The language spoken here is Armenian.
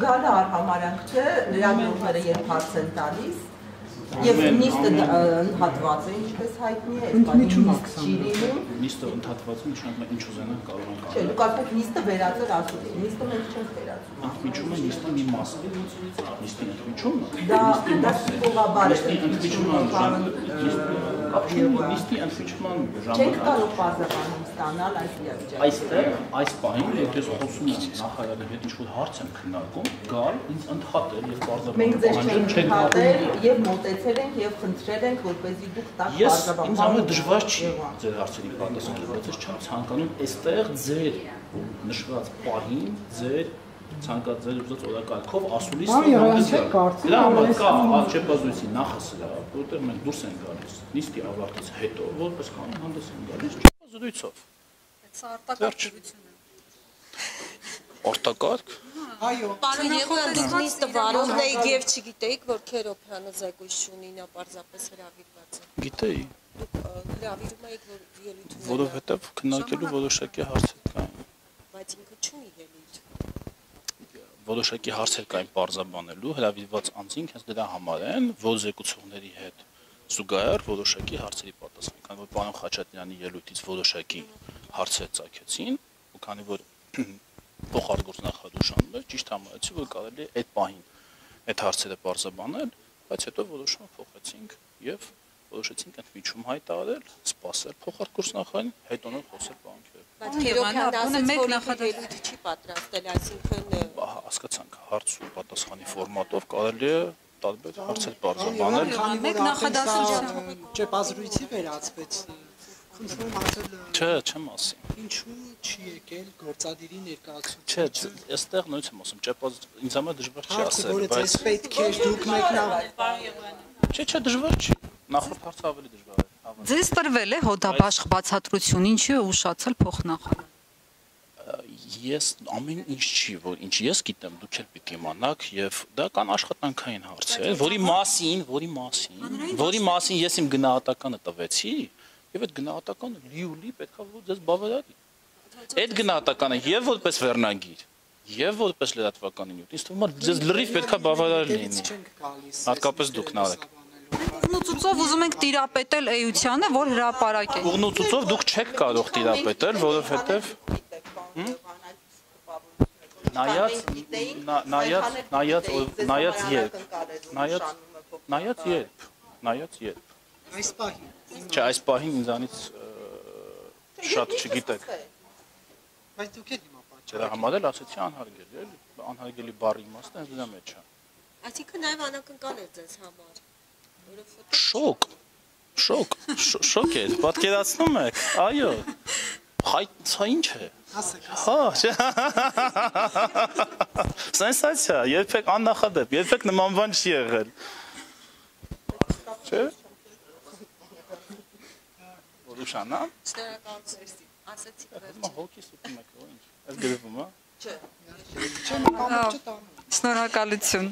գալը արհամարանք չէ, լրագրողները երբ հարց են տալիս, Եվ նիստը ընդհատված է, ինչպես հայտնի է, նիստ չի լինում։ Նիստը ընդհատվածում նշանակում է ինչ ուզենան կարող են Չէ, դուք ասում եք նիստը վերածել ասում, նիստը մենք չենք վերածում։ Ընդմիջումը նիստի մի մաս է։ Նիստի ընդմիջումը։ Դա դա սպողաբար է։ Նիստի ընդմիջման Ապշումը նիստի ընդմիջման ժամանակ կարող բարձրանում ստանալ այս իրավիճակը։ այստեղ այս պահին եթե ես խոսում եմ նախարարի հետ ինչ-որ հարց եմ քննարկում, գալ ինձ ընդհատել եւ Մենք ձեզ չենք հատել եւ մոտեցել ենք եւ խնդրել ենք, որպեսզի դուք տակ Ես բարձրաբան- ինձ համար դժվար չի ձեր հարցերի պատասխանը, բայց ես չեմ ցանկանում այստեղ ձեր նշված պահին ձեր ցանկացած ուզած օրակարգով ասուլիս համար որ կա աչեպազույցի նախասրա, որտեղ մենք դուրս ենք գալիս նիստի ավարտից հետո, որպես կանոն հանդես են գալիս չեպազույցով։ Սա արտակարգ դրություն է։ Արտակարգ Այո, Պարոն Եղոյան, դուք նիստը վարողն եք եւ չգիտեիք, որ Քերոփյանը զեկույց ունի, նա պարզապես հրավիրված է։ գիտեի, Դուք հրավիրում եք, որ ելույթ ունենա, որովհետև քննարկելու որոշակի հարցեր կային։ բայց ինքը չունի ելույթ։ որոշակի հարցեր կային parzabanելու հրավիրված անձինք հենց դրա համար են, որ զեկուցողների հետ զուգահեռ որոշակի հարցերի պատասխան, քանի որ պարոն Խաչատրյանի ելույթից որոշակի հարցեր ցակեցին, ու քանի որ փոխարգուց նախադուշանում էր, ճիշտ համարեցի, որ կարելի է այդ պահին այդ հարցերը բարձաբանել, բայց հետո որոշումը փոխեցինք եւ որոշեցինք ընդմիջում հայտարարել, սпасել փոխարկուրս նախային, հետո նոր խոսել բանկերը։ Բայց Քիրոքյանը մեկ նախադասություն չի պատրաստել, այսինքն հասկացանք հարցու պատասխանի ֆորմատով կարելի է տարբեր հարցեր բարձրացնել։ Մեկ նախադասություն չէ, բազրույցի վերածվեցին Խնդրում ասել Չէ, չեմ ասի։ ինչու չի եկել գործադիրի ներկայացուցիչ։ Չէ, այստեղ նույնց եմ ասում, ճեպազ ինձ համար դժվար չի Հարցը, ասել, բայց ձեզ պետք է դուք մեկնավ չէ, չէ, դժվար չի։ Նախորդ հարցը ավելի դժվար է։ հավանաբար։ Ձեզ տրվել է հոդաբաշխ բացատրություն, ինչի է ուշացել փոխնախարար։ Ես ամեն ինչ չի, որ ինչ ես գիտեմ, դուք էլ պիտի իմանաք եւ դա կան աշխատանքային հարցեր, որի մասին, որի մասին, որի մասին ես իմ գնահատականը տվեցի եւ այդ գնահատականը լիուլի պետքա որ ձեզ բավարարի։ Այդ գնահատականը եւ որպես վերնագիր, եւ որպես լրատվական նյութ, ինձ թվում է ձեզ լրիվ պետքա բավարար լինի։ Հատկապես դուք նարեկ։ Ուղնուցուցով ուզում ենք տիրապետել էությանը, որ հրաապարակ է։ Ուղնուցուցով դուք չեք կարող տիրապետել, որովհետեւ նայած նա- նայած նայած նայած երբ նայած նայած երբ նայած երբ Այս պահի։ չէ այս պահին ինձանից շատ չգիտեք Բայց դուք եք հիմա պատճառ։ դրա համար էլ ասեցի անհարգելի էլի անհարգելի բառի իմաստը հենց դրա մեջ է այսինքն նաև անակնկալ էր ձեզ համար։ շոկ շոկ շո- շոկ է պատկերացնում եք այո հայ սա ինչ է Ասեք, Հա, չէ։ Սենսացիա, երբեք աննախադեպ, երբեք նման բան չի եղել։ Չէ։ Որ ուշանա, շնորհակալություն։ Ասացիք վերջ։ հիմա հոգի սուտում եք, որ ինչ։ Այս գրվում է։ չեմ կամ չտանում։ Շնորհակալություն։